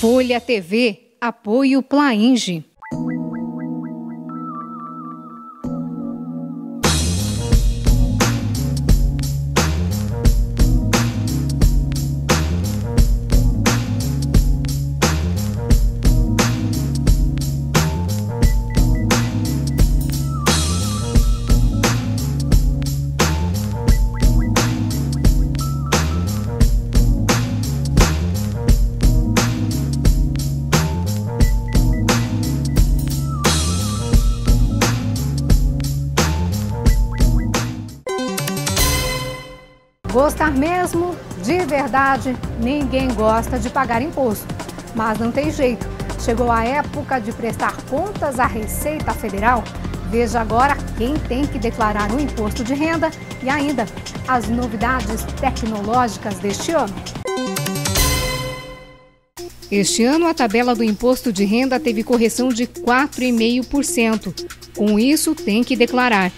Folha TV, apoio Plainge. Gostar mesmo, de verdade, ninguém gosta de pagar imposto. Mas não tem jeito. Chegou a época de prestar contas à Receita Federal. Veja agora quem tem que declarar o imposto de renda e ainda as novidades tecnológicas deste ano. Este ano, a tabela do imposto de renda teve correção de 4,5%. Com isso, tem que declarar.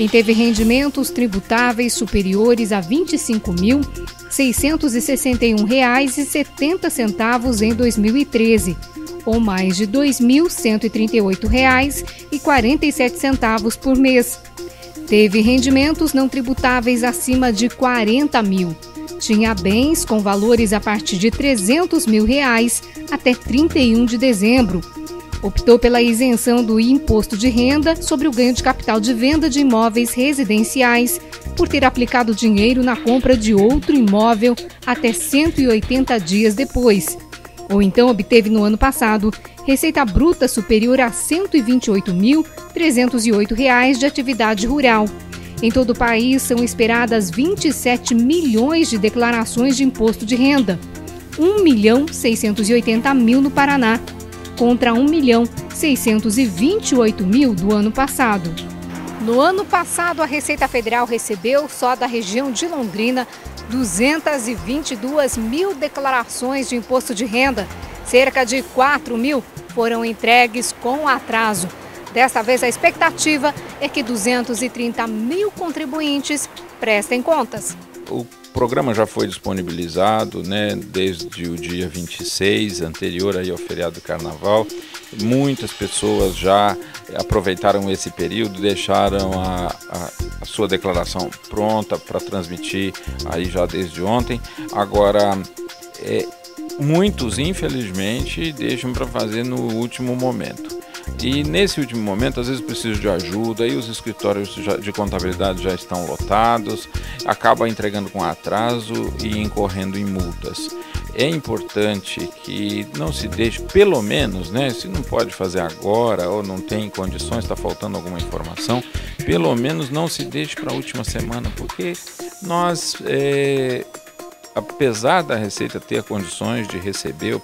Quem teve rendimentos tributáveis superiores a R$ 25.661,70 em 2013, ou mais de R$ 2.138,47 por mês. Teve rendimentos não tributáveis acima de 40 mil. Tinha bens com valores a partir de 300 mil reais até 31 de dezembro optou pela isenção do imposto de renda sobre o ganho de capital de venda de imóveis residenciais, por ter aplicado dinheiro na compra de outro imóvel até 180 dias depois. Ou então obteve no ano passado receita bruta superior a R$ 128.308 de atividade rural. Em todo o país, são esperadas 27 milhões de declarações de imposto de renda, 1 milhão 680 mil no Paraná contra 1 milhão 628 mil do ano passado. No ano passado, a Receita Federal recebeu, só da região de Londrina, 222 mil declarações de imposto de renda. Cerca de 4 mil foram entregues com atraso. Desta vez, a expectativa é que 230 mil contribuintes prestem contas. O programa já foi disponibilizado né, desde o dia 26, anterior aí ao feriado do Carnaval. Muitas pessoas já aproveitaram esse período, deixaram a, a, a sua declaração pronta para transmitir aí já desde ontem. Agora, é, muitos, infelizmente, deixam para fazer no último momento. E nesse último momento, às vezes preciso de ajuda, aí os escritórios de contabilidade já estão lotados, acaba entregando com atraso e incorrendo em multas. É importante que não se deixe, pelo menos, né, se não pode fazer agora ou não tem condições, está faltando alguma informação, pelo menos não se deixe para a última semana, porque nós é, apesar da Receita ter condições de receber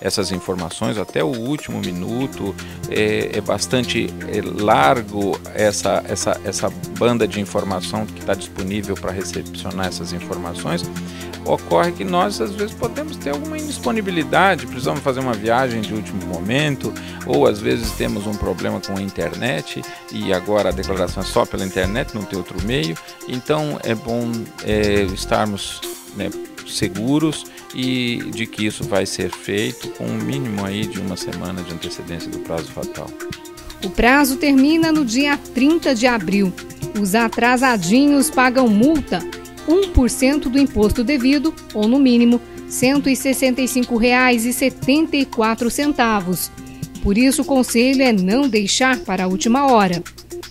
essas informações até o último minuto, é, é bastante é largo essa, essa, essa banda de informação que está disponível para recepcionar essas informações. Ocorre que nós às vezes podemos ter alguma indisponibilidade, precisamos fazer uma viagem de último momento, ou às vezes temos um problema com a internet e agora a declaração é só pela internet, não tem outro meio. Então é bom é, estarmos né, seguros e de que isso vai ser feito com um mínimo aí de uma semana de antecedência do prazo fatal. O prazo termina no dia 30 de abril. Os atrasadinhos pagam multa 1% do imposto devido, ou no mínimo R$ 165,74. Por isso, o conselho é não deixar para a última hora.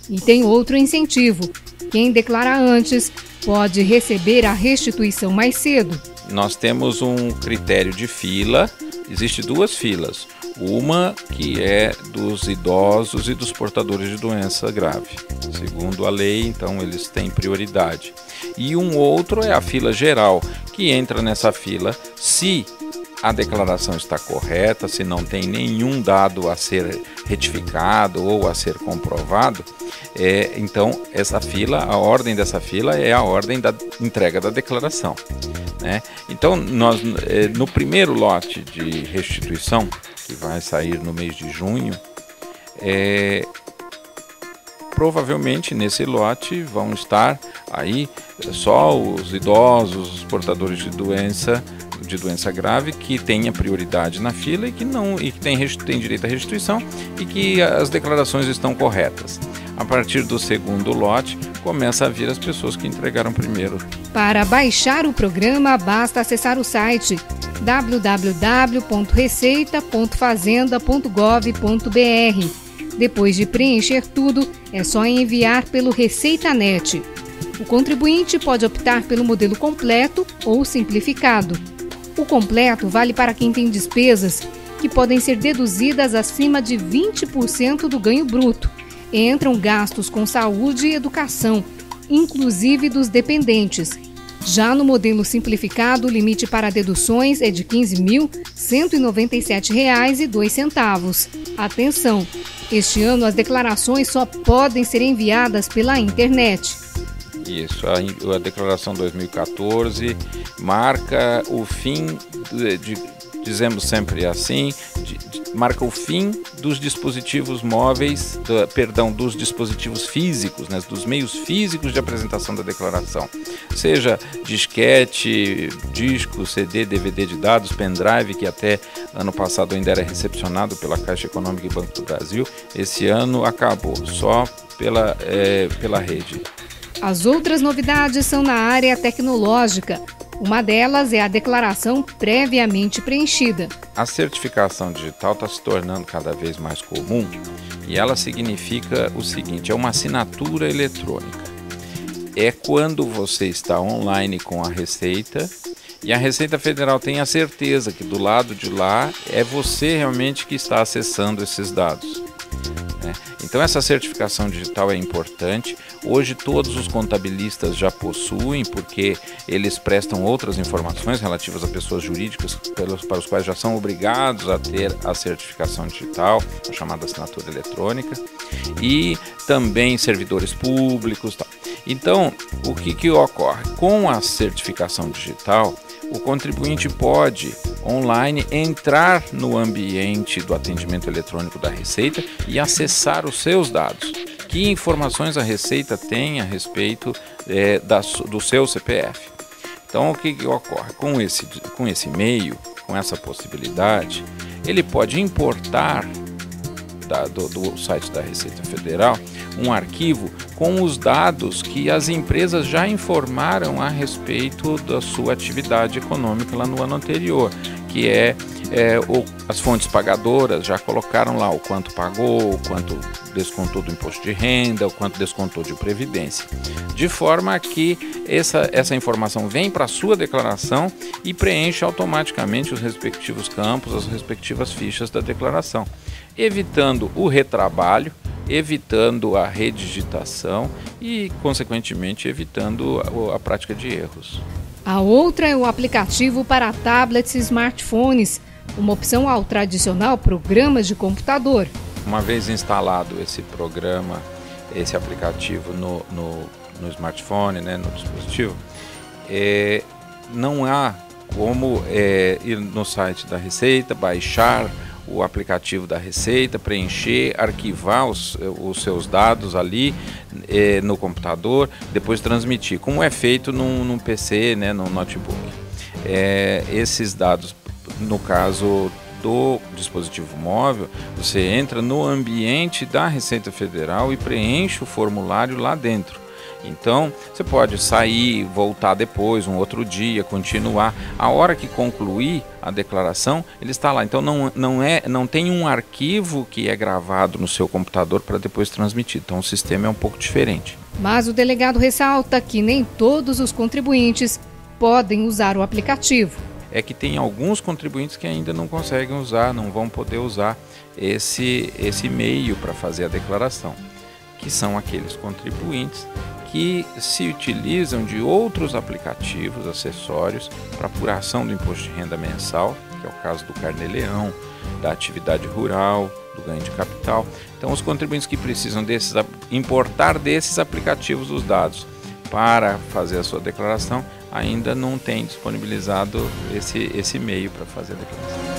E tem outro incentivo: quem declara antes pode receber a restituição mais cedo. Nós temos um critério de fila, existe duas filas. Uma que é dos idosos e dos portadores de doença grave. Segundo a lei, então eles têm prioridade. E um outro é a fila geral, que entra nessa fila se a declaração está correta, se não tem nenhum dado a ser retificado ou a ser comprovado, é, então essa fila, a ordem dessa fila é a ordem da entrega da declaração. Né? Então, nós, é, no primeiro lote de restituição, que vai sair no mês de junho, é, provavelmente nesse lote vão estar aí só os idosos, os portadores de doença de doença grave que tenha prioridade na fila e que não e que tem, tem direito à restituição e que as declarações estão corretas. A partir do segundo lote, começa a vir as pessoas que entregaram primeiro. Para baixar o programa, basta acessar o site www.receita.fazenda.gov.br. Depois de preencher tudo, é só enviar pelo ReceitaNet. O contribuinte pode optar pelo modelo completo ou simplificado. O completo vale para quem tem despesas que podem ser deduzidas acima de 20% do ganho bruto. Entram gastos com saúde e educação, inclusive dos dependentes. Já no modelo simplificado, o limite para deduções é de R$ 15.197,02. Atenção! Este ano as declarações só podem ser enviadas pela internet. Isso, a, a declaração 2014 marca o fim de, de dizemos sempre assim, de, marca o fim dos dispositivos móveis, do, perdão, dos dispositivos físicos, né, dos meios físicos de apresentação da declaração, seja disquete, disco, CD, DVD de dados, pendrive, que até ano passado ainda era recepcionado pela Caixa Econômica e Banco do Brasil, esse ano acabou, só pela, é, pela rede. As outras novidades são na área tecnológica. Uma delas é a declaração previamente preenchida. A certificação digital está se tornando cada vez mais comum e ela significa o seguinte: é uma assinatura eletrônica. É quando você está online com a Receita e a Receita Federal tem a certeza que do lado de lá é você realmente que está acessando esses dados. Né? Então essa certificação digital é importante. Hoje todos os contabilistas já possuem, porque eles prestam outras informações relativas a pessoas jurídicas pelos, para os quais já são obrigados a ter a certificação digital, a chamada assinatura eletrônica, e também servidores públicos. Tal. Então, o que, que ocorre? Com a certificação digital, o contribuinte pode online entrar no ambiente do atendimento eletrônico da Receita e acessar os seus dados. Que informações a Receita tem a respeito é, da, do seu CPF? Então, o que, que ocorre? Com esse, com esse e-mail, com essa possibilidade, ele pode importar da, do, do site da Receita Federal um arquivo com os dados que as empresas já informaram a respeito da sua atividade econômica lá no ano anterior, que é, é o, as fontes pagadoras já colocaram lá o quanto pagou, o quanto descontou do imposto de renda, o quanto descontou de previdência, de forma que essa, essa informação vem para a sua declaração e preenche automaticamente os respectivos campos, as respectivas fichas da declaração, evitando o retrabalho evitando a redigitação e, consequentemente, evitando a, a prática de erros. A outra é o aplicativo para tablets e smartphones, uma opção ao tradicional programa de computador. Uma vez instalado esse programa, esse aplicativo no, no, no smartphone, né, no dispositivo, é, não há como é, ir no site da Receita, baixar o aplicativo da Receita, preencher, arquivar os, os seus dados ali eh, no computador, depois transmitir, como é feito num, num PC, né, no notebook. É, esses dados, no caso do dispositivo móvel, você entra no ambiente da Receita Federal e preenche o formulário lá dentro. Então, você pode sair, voltar depois, um outro dia, continuar. A hora que concluir a declaração, ele está lá. Então, não, não, é, não tem um arquivo que é gravado no seu computador para depois transmitir. Então, o sistema é um pouco diferente. Mas o delegado ressalta que nem todos os contribuintes podem usar o aplicativo. É que tem alguns contribuintes que ainda não conseguem usar, não vão poder usar esse, esse meio para fazer a declaração, que são aqueles contribuintes que se utilizam de outros aplicativos, acessórios para apuração do imposto de renda mensal, que é o caso do carnê-leão, da atividade rural, do ganho de capital. Então, os contribuintes que precisam desses, importar desses aplicativos os dados para fazer a sua declaração ainda não têm disponibilizado esse, esse meio para fazer a declaração.